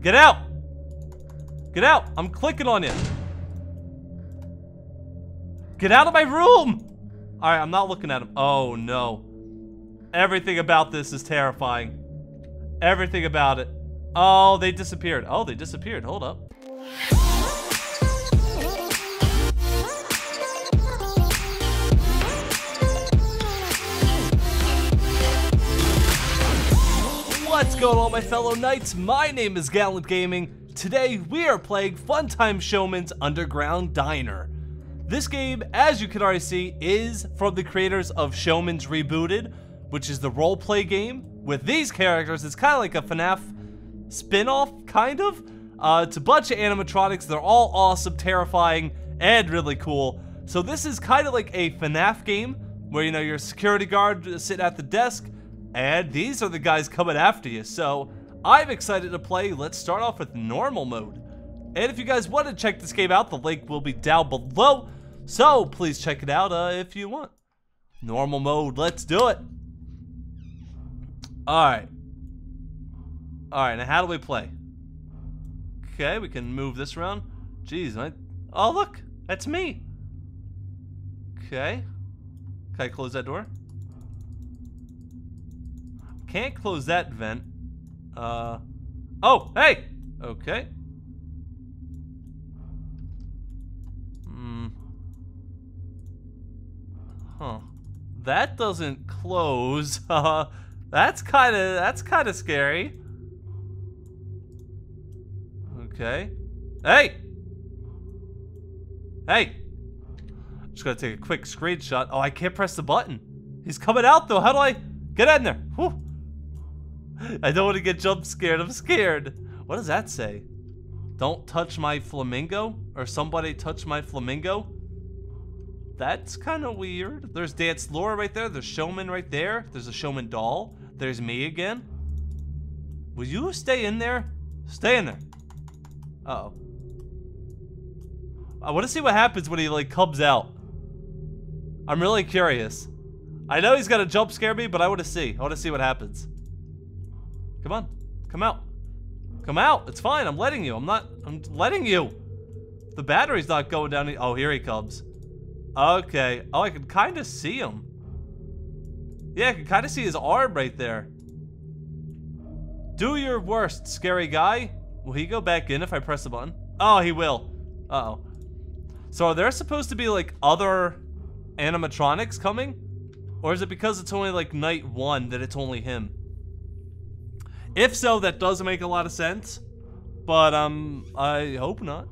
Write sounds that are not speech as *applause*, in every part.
Get out! Get out! I'm clicking on you. Get out of my room! Alright, I'm not looking at him. Oh, no. Everything about this is terrifying. Everything about it. Oh, they disappeared. Oh, they disappeared. Hold up. What's going on, my fellow knights? My name is Gallant Gaming. Today, we are playing Funtime Showman's Underground Diner. This game, as you can already see, is from the creators of Showman's Rebooted, which is the roleplay game. With these characters, it's kind of like a FNAF spin-off, kind of. Uh, it's a bunch of animatronics. They're all awesome, terrifying, and really cool. So this is kind of like a FNAF game, where, you know, you're a security guard sitting at the desk, and these are the guys coming after you. So I'm excited to play. Let's start off with normal mode. And if you guys want to check this game out, the link will be down below. So please check it out uh, if you want. Normal mode, let's do it. Alright. Alright, now how do we play? Okay, we can move this around. Jeez, I... Oh, look! That's me! Okay. Can I close that door? Can't close that vent. Uh... Oh, hey! Okay. Hmm. Huh. That doesn't close. Uh, *laughs* that's kind of that's kind of scary. Okay. Hey. Hey. Just gonna take a quick screenshot. Oh, I can't press the button. He's coming out though. How do I get in there? Whew. *laughs* I don't want to get jump scared. I'm scared. What does that say? Don't touch my flamingo? Or somebody touch my flamingo? That's kind of weird. There's Dance Laura right there. There's Showman right there. There's a Showman doll. There's me again. Will you stay in there? Stay in there. Uh oh I want to see what happens when he, like, comes out. I'm really curious. I know he's gonna jump scare me, but I want to see. I want to see what happens. Come on. Come out. Come out. It's fine. I'm letting you. I'm not... I'm letting you. The battery's not going down. Oh, here he comes. Okay. Oh, I can kind of see him. Yeah, I can kind of see his arm right there. Do your worst, scary guy. Will he go back in if I press the button? Oh, he will. Uh oh So are there supposed to be, like, other animatronics coming? Or is it because it's only, like, night one that it's only him? If so, that does make a lot of sense. But, um, I hope not.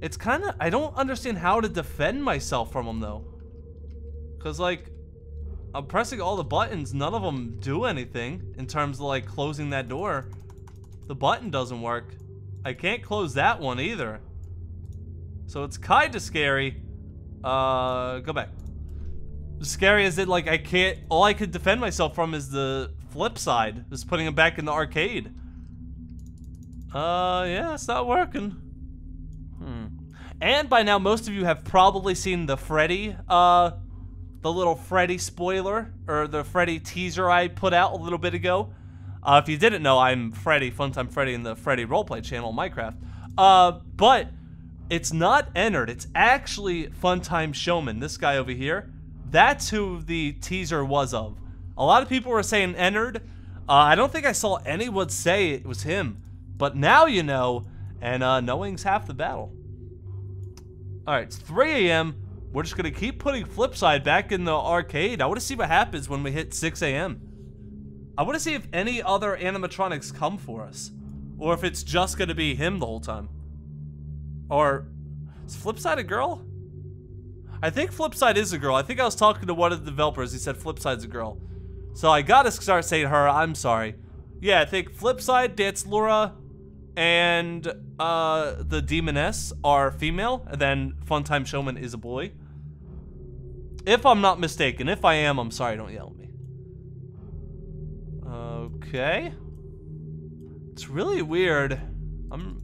It's kind of, I don't understand how to defend myself from them though. Because, like, I'm pressing all the buttons. None of them do anything in terms of, like, closing that door. The button doesn't work. I can't close that one either. So it's kind of scary. Uh, go back. Scary as it, like, I can't, all I could defend myself from is the Flipside, is putting him back in the arcade. Uh, yeah, it's not working. Hmm. And by now, most of you have probably seen the Freddy, uh, the little Freddy spoiler, or the Freddy teaser I put out a little bit ago. Uh, if you didn't know, I'm Freddy, Funtime Freddy in the Freddy Roleplay channel Minecraft. Uh, but it's not Ennard. It's actually Funtime Showman, this guy over here. That's who the teaser was of. A lot of people were saying Ennard. Uh, I don't think I saw anyone say it was him. But now you know, and uh, knowing's half the battle. Alright, it's 3 a.m. We're just going to keep putting Flipside back in the arcade. I want to see what happens when we hit 6 a.m. I want to see if any other animatronics come for us. Or if it's just going to be him the whole time. Or, is Flipside a girl? I think Flipside is a girl. I think I was talking to one of the developers. He said Flipside's a girl. So I gotta start saying her. I'm sorry. Yeah, I think Flipside, Dance Laura, and uh, the Demoness are female. And then Funtime Showman is a boy. If I'm not mistaken. If I am, I'm sorry. Don't yell at me. Okay. It's really weird. I'm...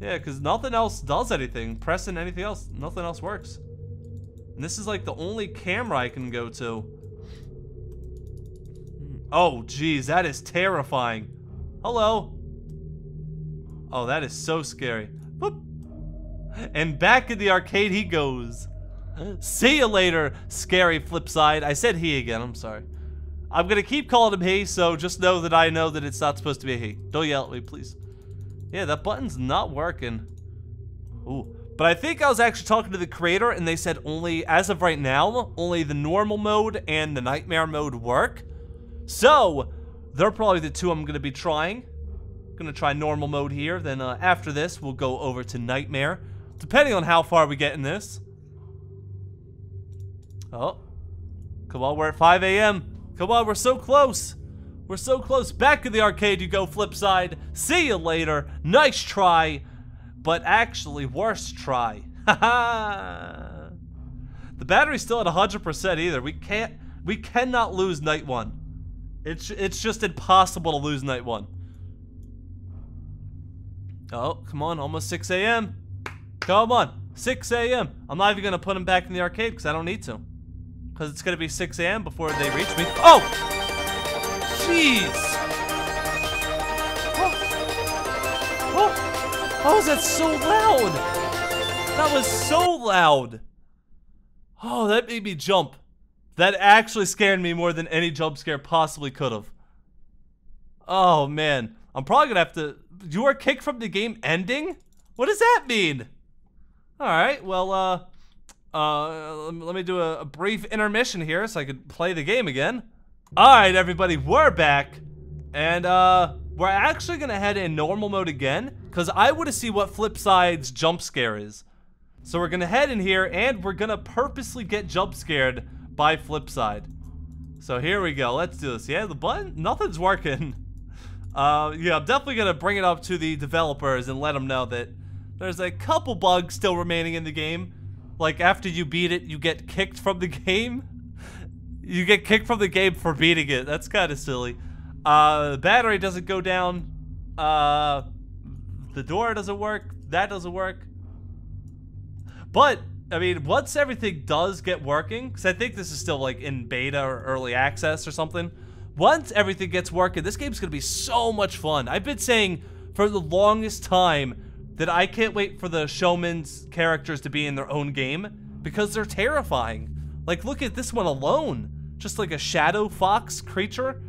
Yeah, because nothing else does anything. Pressing anything else, nothing else works. And this is like the only camera I can go to. Oh, geez, that is terrifying. Hello. Oh, that is so scary. Boop. And back in the arcade he goes. See you later, scary Flipside. I said he again, I'm sorry. I'm gonna keep calling him he, so just know that I know that it's not supposed to be he. Don't yell at me, please. Yeah, that button's not working. Ooh. But I think I was actually talking to the creator and they said only, as of right now, only the normal mode and the nightmare mode work. So, they're probably the two I'm gonna be trying. Gonna try normal mode here, then uh, after this, we'll go over to nightmare. Depending on how far we get in this. Oh. Come on, we're at 5 a.m. Come on, we're so close. We're so close. Back in the arcade you go, Flipside. See you later. Nice try. But actually, worse try. Haha. the battery's still at 100% either. We can't, we cannot lose night one. It's, it's just impossible to lose night one. Oh, come on, almost 6 a.m. Come on, 6 a.m. I'm not even gonna put him back in the arcade because I don't need to. Because it's to be 6 a.m. before they reach me. Oh! Jeez! Oh. oh! How is that so loud? That was so loud! Oh, that made me jump. That actually scared me more than any jump scare possibly could have. Oh, man. I'm probably to have to... You are kicked from the game ending? What does that mean? Alright, well, uh... Uh, let me do a, a, brief intermission here so I could play the game again. Alright, everybody, we're back. And, uh, we're actually gonna head in normal mode again, because I want to see what Flipside's jump scare is. So we're gonna head in here, and we're gonna purposely get jump scared by Flipside. So here we go, let's do this. Yeah, the button, nothing's working. *laughs* Uh, yeah, I'm definitely gonna bring it up to the developers and let them know that there's a couple bugs still remaining in the game like after you beat it, you get kicked from the *laughs* game. You get kicked from the game for beating it. That's kind of silly. Uh, the battery doesn't go down. Uh, the door doesn't work. That doesn't work. But, I mean, once everything does get working, because I think this is still like in beta or early access or something. Once everything gets working, this game's to be so much fun. I've been saying for the longest time that I can't wait for the showman's characters to be in their own game because they're terrifying. Like, look at this one alone. Just like a shadow fox creature.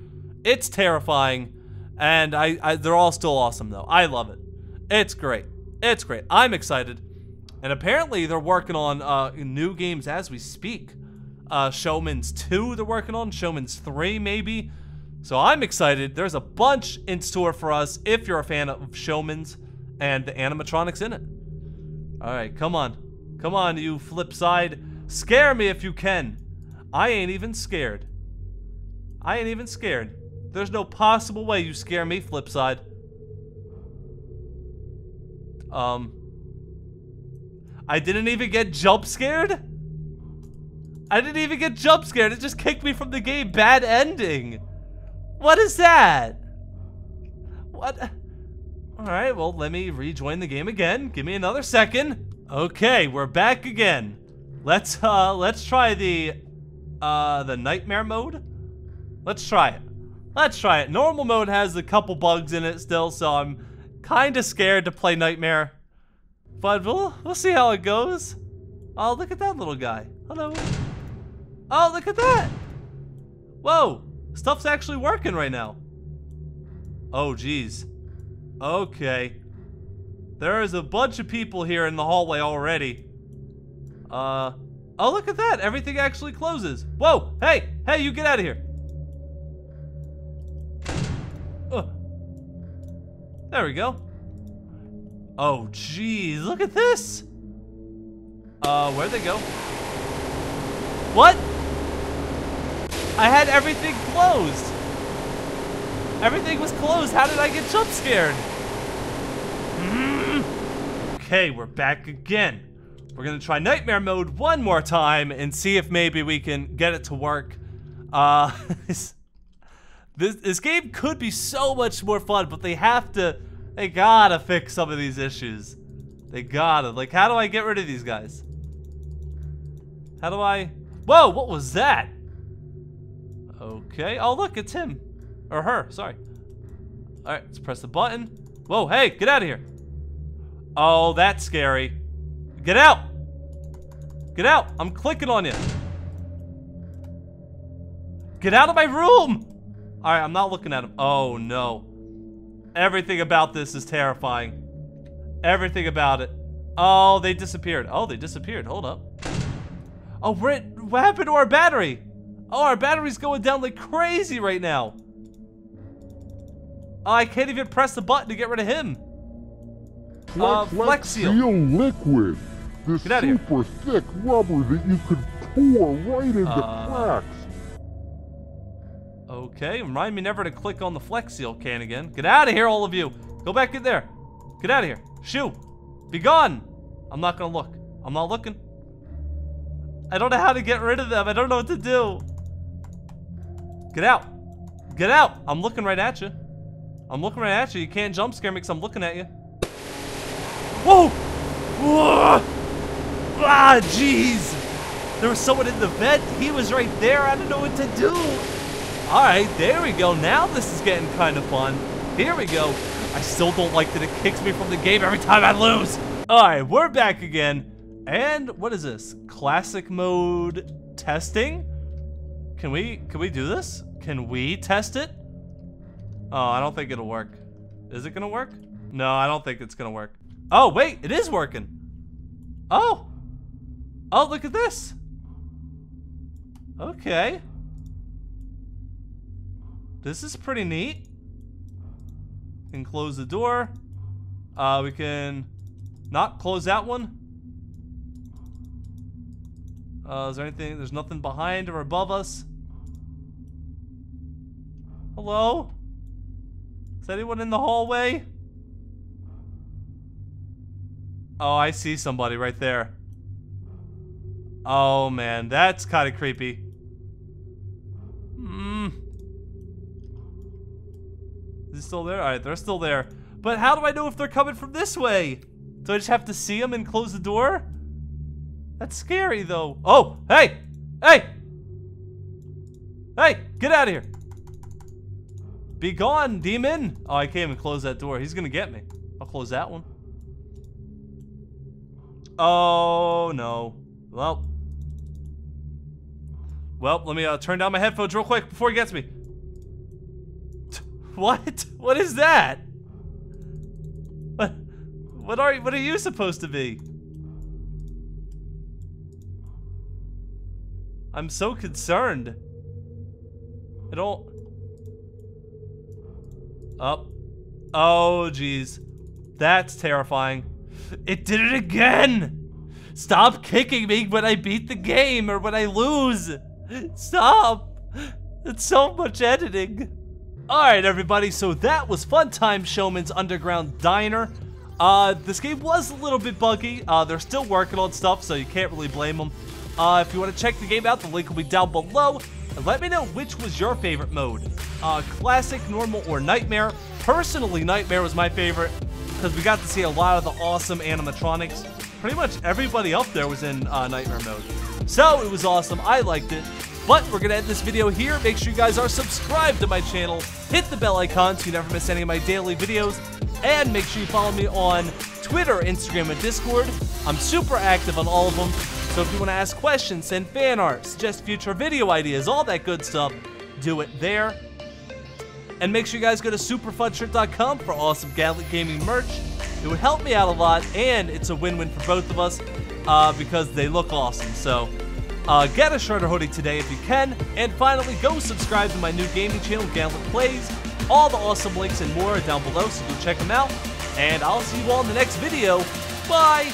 It's terrifying. And I, I they're all still awesome, though. I love it. It's great. It's great. I'm excited. And apparently they're working on uh, new games as we speak. Uh, Showman's 2 they're working on. Showman's 3 maybe. So I'm excited. There's a bunch in store for us if you're a fan of Showman's and the animatronics in it. Alright, come on. Come on, you Flipside. Scare me if you can. I ain't even scared. I ain't even scared. There's no possible way you scare me, Flipside. Um. I didn't even get jump scared? I didn't even get jump scared. It just kicked me from the game. Bad ending. What is that? What? Alright, well, let me rejoin the game again. Give me another second. Okay, we're back again. Let's, uh, let's try the, uh, the nightmare mode. Let's try it. Let's try it. Normal mode has a couple bugs in it still, so I'm kind of scared to play nightmare. But we'll, we'll see how it goes. Oh, look at that little guy. Hello. Oh, look at that. Whoa, stuff's actually working right now. Oh, geez. Okay. There is a bunch of people here in the hallway already. Uh, oh look at that, everything actually closes. Whoa, hey, hey, you get out of here. There we go. Oh, jeez, look at this. Uh, where'd they go? What? I had everything closed. Everything was closed. How did I get jump scared? Okay, we're back again. We're gonna try nightmare mode one more time and see if maybe we can get it to work. Uh, *laughs* this, this game could be so much more fun, but they have to, they gotta fix some of these issues. They gotta, like how do I get rid of these guys? How do I, whoa, what was that? Okay, oh look, it's him. Or her, sorry. Alright, let's press the button. Whoa, hey, get out of here. Oh, that's scary. Get out! Get out! I'm clicking on you. Get out of my room! Alright, I'm not looking at him. Oh, no. Everything about this is terrifying. Everything about it. Oh, they disappeared. Oh, they disappeared. Hold up. Oh, what, what happened to our battery? Oh, our battery's going down like crazy right now. Oh, I can't even press the button to get rid of him. Uh, Flex Seal. liquid. This Get out of here. super thick rubber that you could pour right into Uh, cracks. Okay, remind me never to click on the Flex Seal can again. Get out of here, all of you. Go back in there. Get out of here. Shoo. Be gone. I'm not gonna look. I'm not looking. I don't know how to get rid of them. I don't know what to do. Get out. Get out. I'm looking right at you. I'm looking right at you. You can't jump scare me because I'm looking at you. Whoa! Whoa! Ah, jeez! There was someone in the vent. He was right there. I don't know what to do. All right, there we go. Now this is getting kind of fun. Here we go. I still don't like that it kicks me from the game every time I lose. All right, we're back again. And what is this? Classic mode testing? Can we can we do this? Can we test it? Oh, I don't think it'll work. Is it gonna work? No, I don't think it's gonna work. Oh, wait, it is working. Oh. Oh, look at this. Okay. This is pretty neat. Can close the door. Uh, we can not close that one. Uh, is there anything? There's nothing behind or above us. Hello? Is anyone in the hallway? Oh, I see somebody right there. Oh man, that's kind of creepy. Still there? Alright, they're still there. But how do I know if they're coming from this way? Do I just have to see them and close the door? That's scary though. Oh, hey! Hey! Hey, get out of here! Be gone, demon! Oh, I can't even close that door. He's gonna get me. I'll close that one. Oh, no. Well. Well, let me uh, turn down my headphones real quick before he gets me. What? What is that? What? What are you what are you supposed to be? I'm so concerned. I don't. Up. Oh, jeez. That's terrifying. It did it again! Stop kicking me when I beat the game or when I lose! Stop! It's so much editing. Alright, everybody, so that was Funtime Showman's Underground Diner. Uh, this game was a little bit buggy. Uh, they're still working on stuff, so you can't really blame them. Uh, if you want to check the game out, the link will be down below. And let me know which was your favorite mode. Uh, classic, normal, or Nightmare. Personally, Nightmare was my favorite because we got to see a lot of the awesome animatronics. Pretty much everybody up there was in uh, Nightmare mode. So, it was awesome. I liked it. But we're to end this video here. Make sure you guys are subscribed to my channel. Hit the bell icon so you never miss any of my daily videos. And make sure you follow me on Twitter, Instagram, and Discord. I'm super active on all of them. So if you want to ask questions, send fan art, suggest future video ideas, all that good stuff, do it there. And make sure you guys go to superfunshirt.com for awesome Gallant Gaming merch. It would help me out a lot, and it's a win-win for both of us uh, because they look awesome. So uh, get a or hoodie today if you can. And finally, go subscribe to my new gaming channel, Gallant Plays. All the awesome links and more are down below, so go check them out. And I'll see you all in the next video. Bye!